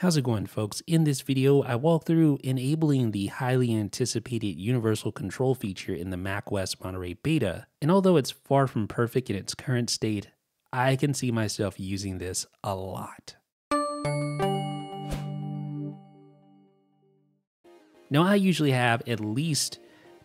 How's it going folks? In this video, I walk through enabling the highly anticipated universal control feature in the macOS Monterey beta. And although it's far from perfect in its current state, I can see myself using this a lot. Now I usually have at least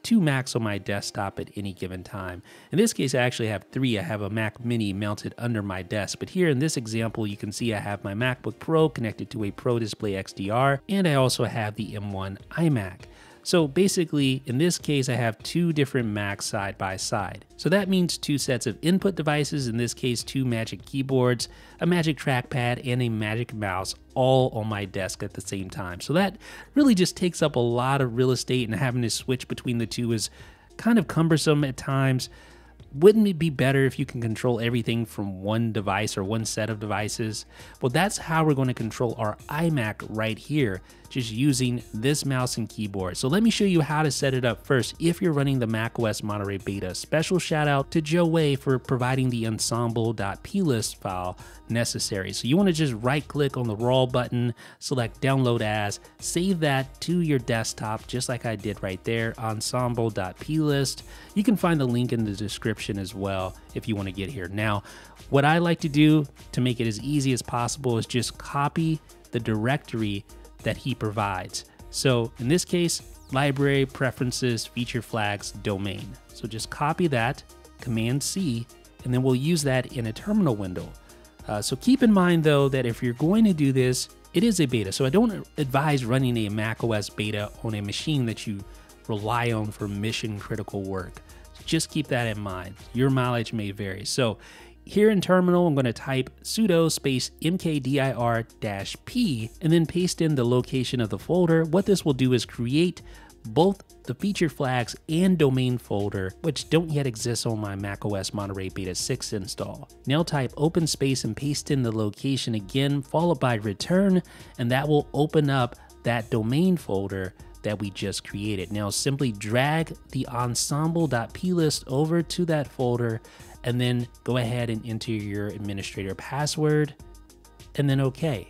two Macs on my desktop at any given time. In this case, I actually have three. I have a Mac Mini mounted under my desk, but here in this example, you can see I have my MacBook Pro connected to a Pro Display XDR, and I also have the M1 iMac. So basically, in this case, I have two different Macs side by side. So that means two sets of input devices, in this case, two Magic keyboards, a Magic trackpad, and a Magic mouse all on my desk at the same time. So that really just takes up a lot of real estate and having to switch between the two is kind of cumbersome at times wouldn't it be better if you can control everything from one device or one set of devices? Well, that's how we're going to control our iMac right here, just using this mouse and keyboard. So let me show you how to set it up first if you're running the macOS Monterey beta. Special shout out to Zhuowei for providing the ensemble.plist file necessary. So you want to just right click on the raw button, select download as, save that to your desktop just like I did right there, ensemble.plist. You can find the link in the description as well if you want to get here. Now, what I like to do to make it as easy as possible is just copy the directory that he provides. So in this case, library preferences feature flags domain. So just copy that, Command C, and then we'll use that in a terminal window. Uh, so keep in mind though that if you're going to do this, it is a beta. So I don't advise running a macOS beta on a machine that you rely on for mission critical work. Just keep that in mind. Your mileage may vary. So here in terminal, I'm going to type sudo space mkdir-p and then paste in the location of the folder. What this will do is create both the feature flags and domain folder, which don't yet exist on my macOS Monterey Beta 6 install. Now type open space and paste in the location again, followed by return, and that will open up that domain folder that we just created. Now simply drag the ensemble.plist over to that folder and then go ahead and enter your administrator password and then okay.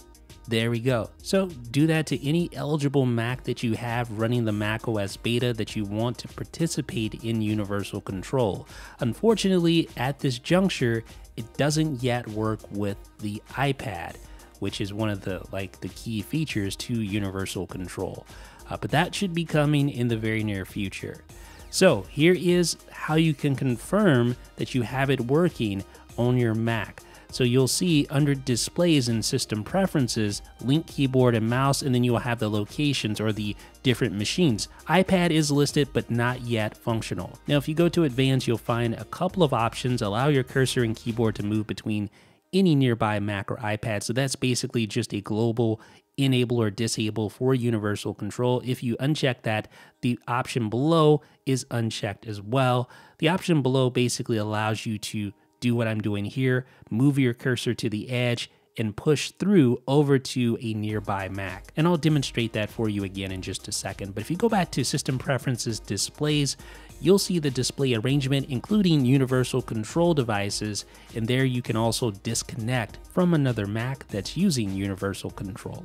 There we go. So do that to any eligible Mac that you have running the Mac OS beta that you want to participate in universal control. Unfortunately, at this juncture, it doesn't yet work with the iPad, which is one of the like the key features to universal control. Uh, but that should be coming in the very near future. So here is how you can confirm that you have it working on your Mac. So you'll see under displays and system preferences, link keyboard and mouse, and then you'll have the locations or the different machines. iPad is listed, but not yet functional. Now, if you go to advanced, you'll find a couple of options. Allow your cursor and keyboard to move between any nearby Mac or iPad. So that's basically just a global enable or disable for universal control. If you uncheck that, the option below is unchecked as well. The option below basically allows you to do what I'm doing here, move your cursor to the edge and push through over to a nearby Mac. And I'll demonstrate that for you again in just a second. But if you go back to System Preferences Displays, you'll see the display arrangement, including universal control devices, and there you can also disconnect from another Mac that's using universal control.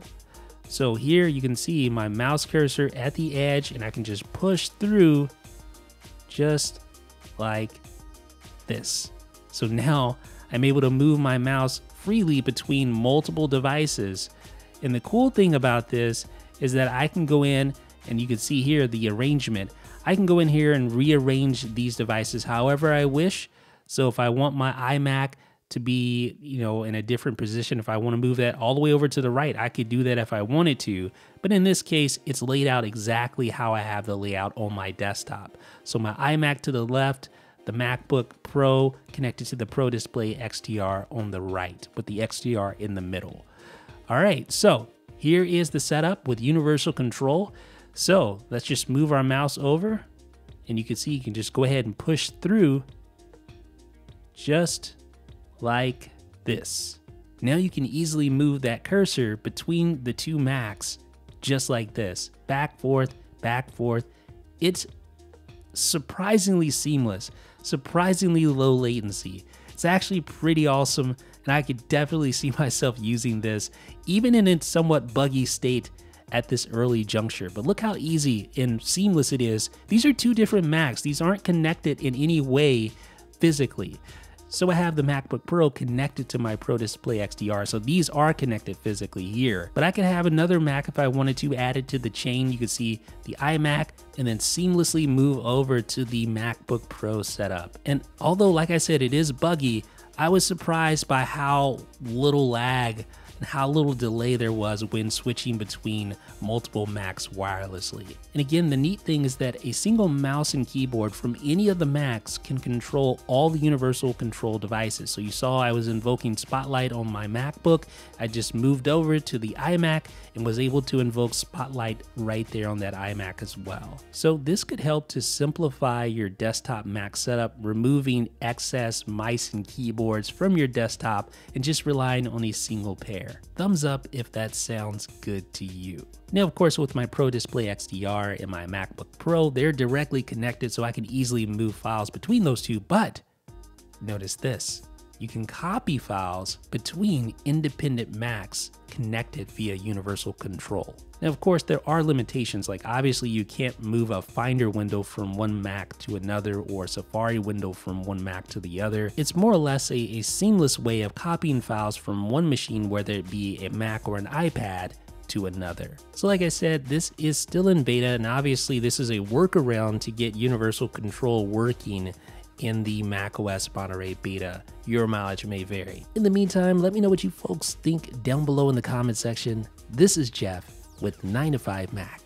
So here you can see my mouse cursor at the edge and I can just push through just like this. So now I'm able to move my mouse freely between multiple devices. And the cool thing about this is that I can go in and you can see here the arrangement. I can go in here and rearrange these devices however I wish. So if I want my iMac to be, you know, in a different position, if I want to move that all the way over to the right, I could do that if I wanted to. But in this case, it's laid out exactly how I have the layout on my desktop. So my iMac to the left, the MacBook Pro connected to the Pro Display XDR on the right with the XDR in the middle. All right, so here is the setup with universal control. So let's just move our mouse over and you can see you can just go ahead and push through just like this. Now you can easily move that cursor between the two Macs just like this, back, forth, back, forth. It's surprisingly seamless, surprisingly low latency. It's actually pretty awesome and I could definitely see myself using this even in its somewhat buggy state at this early juncture. But look how easy and seamless it is. These are two different Macs. These aren't connected in any way physically. So I have the MacBook Pro connected to my Pro Display XDR, so these are connected physically here. But I could have another Mac if I wanted to add it to the chain. You could see the iMac and then seamlessly move over to the MacBook Pro setup. And although, like I said, it is buggy, I was surprised by how little lag how little delay there was when switching between multiple Macs wirelessly. And again, the neat thing is that a single mouse and keyboard from any of the Macs can control all the universal control devices. So you saw I was invoking Spotlight on my MacBook. I just moved over to the iMac and was able to invoke Spotlight right there on that iMac as well. So this could help to simplify your desktop Mac setup, removing excess mice and keyboards from your desktop and just relying on a single pair there. Thumbs up if that sounds good to you. Now, of course, with my Pro Display XDR and my MacBook Pro, they're directly connected so I can easily move files between those two, but notice this you can copy files between independent Macs connected via universal control. Now, of course, there are limitations, like obviously you can't move a Finder window from one Mac to another or a Safari window from one Mac to the other. It's more or less a, a seamless way of copying files from one machine, whether it be a Mac or an iPad, to another. So like I said, this is still in beta and obviously this is a workaround to get universal control working in the macOS Monterey beta. Your mileage may vary. In the meantime, let me know what you folks think down below in the comment section. This is Jeff with 9 to 5 Mac.